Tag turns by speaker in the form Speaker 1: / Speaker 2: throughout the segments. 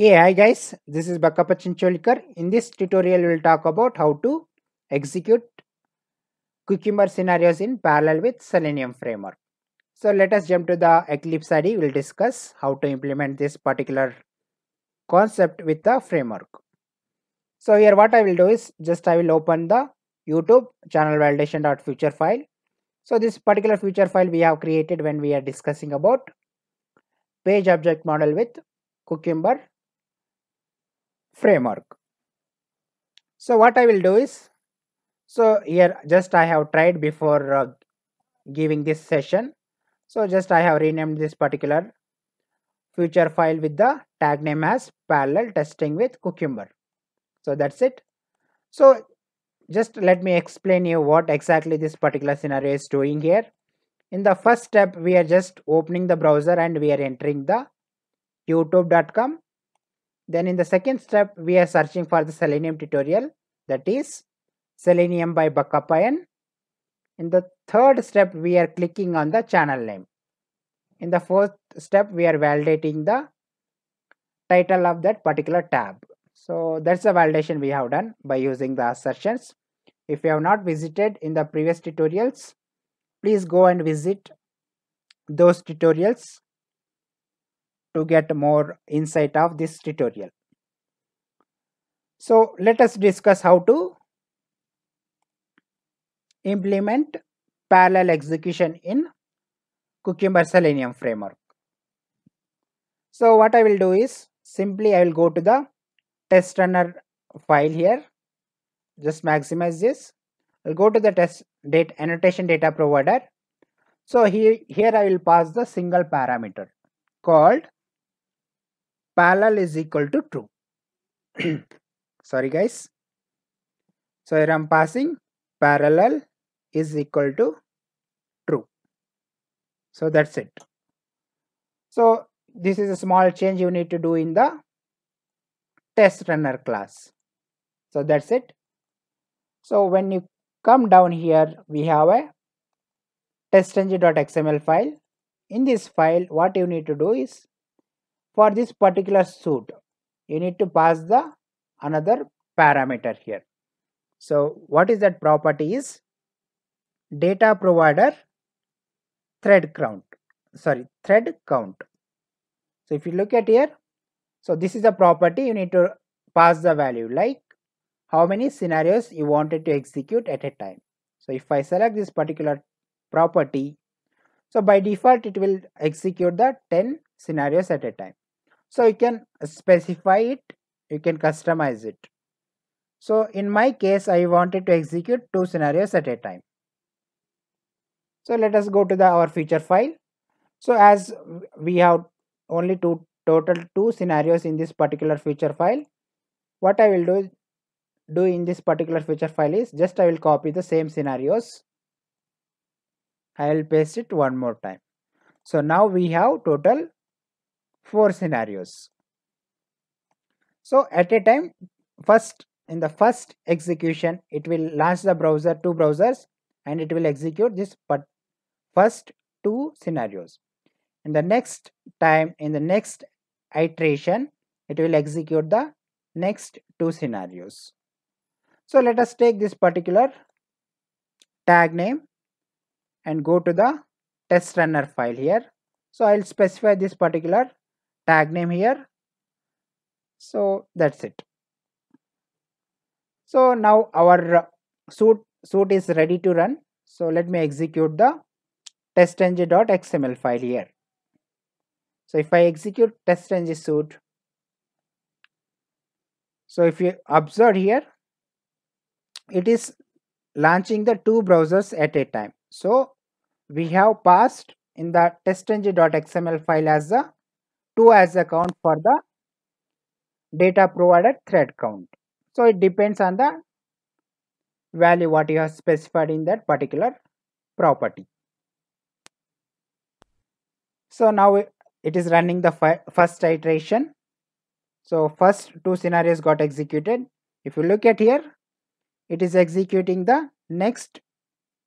Speaker 1: Hey, hi guys, this is Bakapa Chincholikar. In this tutorial, we will talk about how to execute Cucumber scenarios in parallel with Selenium framework. So let us jump to the Eclipse IDE. We'll discuss how to implement this particular concept with the framework. So here what I will do is just I will open the YouTube channel validation.feature file. So this particular feature file we have created when we are discussing about page object model with Cucumber framework. So what I will do is, so here just I have tried before uh, giving this session. So just I have renamed this particular feature file with the tag name as parallel testing with Cucumber. So that's it. So just let me explain you what exactly this particular scenario is doing here. In the first step, we are just opening the browser and we are entering the youtube.com then in the second step, we are searching for the Selenium tutorial that is Selenium by Bakapayan. In the third step, we are clicking on the channel name. In the fourth step, we are validating the title of that particular tab. So that's the validation we have done by using the assertions. If you have not visited in the previous tutorials, please go and visit those tutorials to get more insight of this tutorial. So let us discuss how to implement parallel execution in Cucumber Selenium framework. So what I will do is simply I will go to the test runner file here. Just maximize this. I'll go to the test date annotation data provider. So here, here I will pass the single parameter called parallel is equal to true. Sorry guys. So here I am passing parallel is equal to true. So that's it. So this is a small change you need to do in the test runner class. So that's it. So when you come down here, we have a testng.xml file. In this file, what you need to do is for this particular suit you need to pass the another parameter here. So what is that property is? Data provider thread count. Sorry thread count. So if you look at here so this is a property you need to pass the value like how many scenarios you wanted to execute at a time. So if i select this particular property so by default it will execute the 10 scenarios at a time so you can specify it you can customize it. So in my case i wanted to execute two scenarios at a time. So let us go to the our feature file. So as we have only two total two scenarios in this particular feature file what i will do do in this particular feature file is just i will copy the same scenarios. I will paste it one more time. So now we have total four scenarios. So at a time, first in the first execution, it will launch the browser, two browsers, and it will execute this but first two scenarios. In the next time, in the next iteration, it will execute the next two scenarios. So let us take this particular tag name and go to the test runner file here. So I'll specify this particular tag name here. So that's it. So now our suit suit is ready to run. So let me execute the testng.xml file here. So if i execute testng suit so if you observe here it is launching the two browsers at a time. So we have passed in the testng.xml file as the 2 as a count for the data provided thread count. So it depends on the value what you have specified in that particular property. So now it is running the first iteration. So first two scenarios got executed. If you look at here, it is executing the next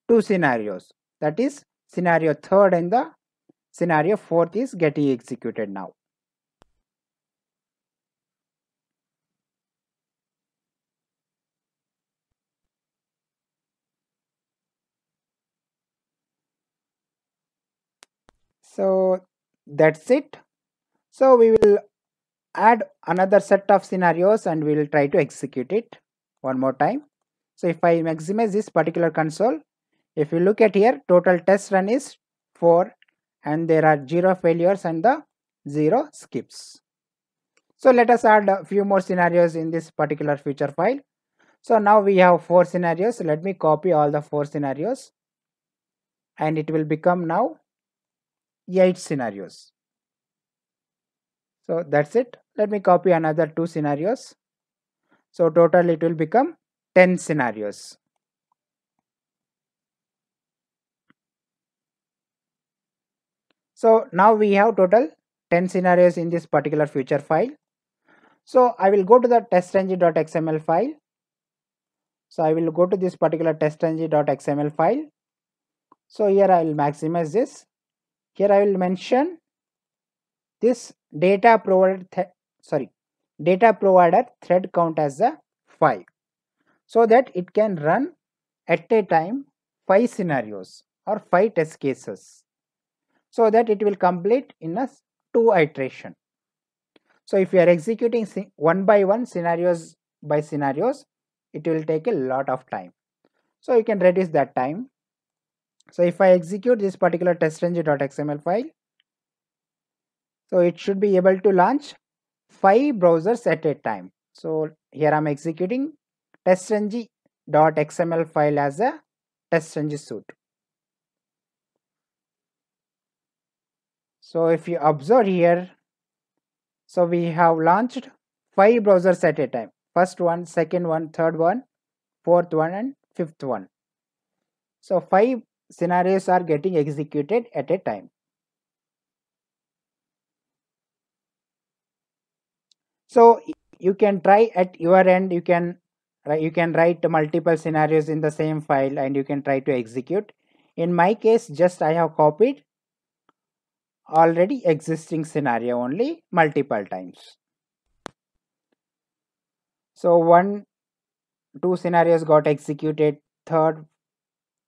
Speaker 1: two scenarios. That is scenario third and the scenario fourth is getting executed now. So that's it. So we will add another set of scenarios and we will try to execute it one more time. So if i maximize this particular console if you look at here total test run is 4 and there are 0 failures and the 0 skips. So let us add a few more scenarios in this particular feature file. So now we have four scenarios. Let me copy all the four scenarios and it will become now 8 scenarios. So that's it. Let me copy another two scenarios. So total it will become 10 scenarios. So now we have total 10 scenarios in this particular feature file. So i will go to the testng.xml file. So i will go to this particular testng.xml file. So here i will maximize this here i will mention this data provider sorry data provider thread count as a 5 so that it can run at a time 5 scenarios or 5 test cases so that it will complete in a 2 iteration. So if you are executing one by one scenarios by scenarios it will take a lot of time. So you can reduce that time so if i execute this particular testng.xml file so it should be able to launch five browsers at a time. So here i'm executing testng.xml file as a testng suite so if you observe here so we have launched five browsers at a time. First one second one third one fourth one and fifth one. So five scenarios are getting executed at a time. So you can try at your end. You can you can write multiple scenarios in the same file and you can try to execute. In my case just i have copied already existing scenario only multiple times. So one two scenarios got executed. Third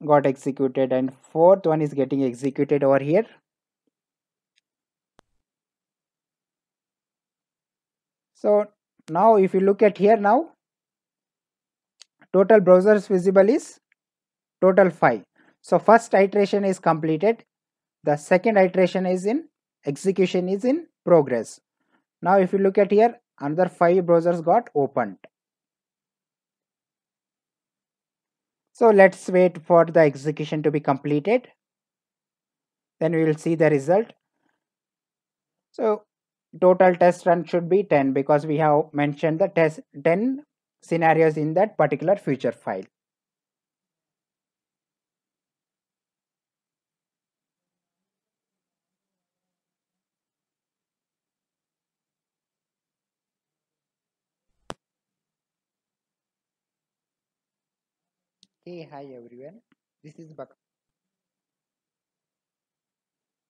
Speaker 1: got executed and fourth one is getting executed over here So now if you look at here now, total browsers visible is total 5. So first iteration is completed. The second iteration is in execution is in progress. Now if you look at here, another 5 browsers got opened. So let's wait for the execution to be completed. Then we will see the result. So total test run should be 10 because we have mentioned the test 10 scenarios in that particular feature file. Hi everyone. This is Bak.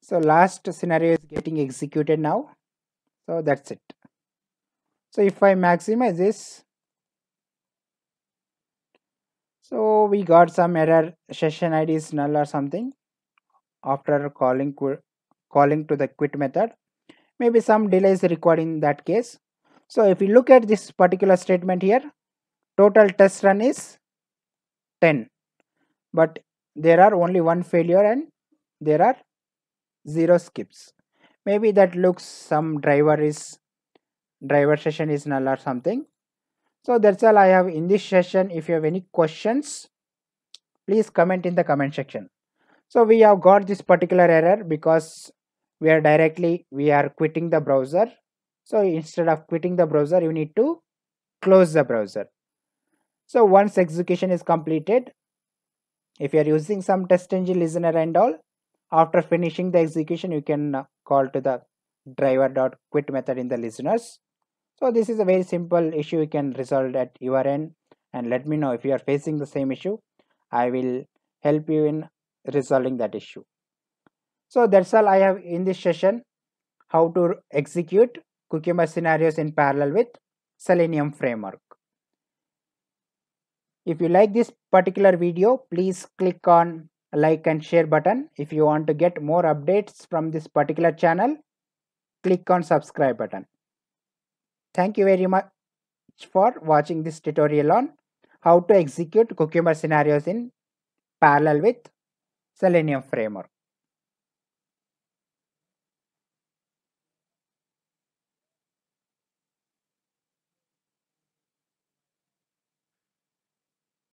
Speaker 1: So last scenario is getting executed now so that's it so if I maximize this so we got some error session id is null or something after calling calling to the quit method maybe some delay is required in that case so if you look at this particular statement here total test run is 10 but there are only one failure and there are zero skips. Maybe that looks some driver is driver session is null or something. So that's all i have in this session. If you have any questions please comment in the comment section. So we have got this particular error because we are directly we are quitting the browser. So instead of quitting the browser you need to close the browser so once execution is completed if you are using some TestNG listener and all after finishing the execution you can uh, call to the driver.quit method in the listeners. So this is a very simple issue you can resolve at your end. And let me know if you are facing the same issue i will help you in resolving that issue. So that's all i have in this session. How to execute cucumber scenarios in parallel with selenium framework if you like this particular video please click on like and share button. If you want to get more updates from this particular channel, click on subscribe button. Thank you very much for watching this tutorial on how to execute Cucumber scenarios in parallel with Selenium framework.